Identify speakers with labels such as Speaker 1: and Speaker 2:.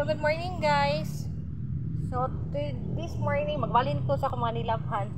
Speaker 1: Hello, good morning guys. So, this morning, magbalin ko sa akong mga nilabhan.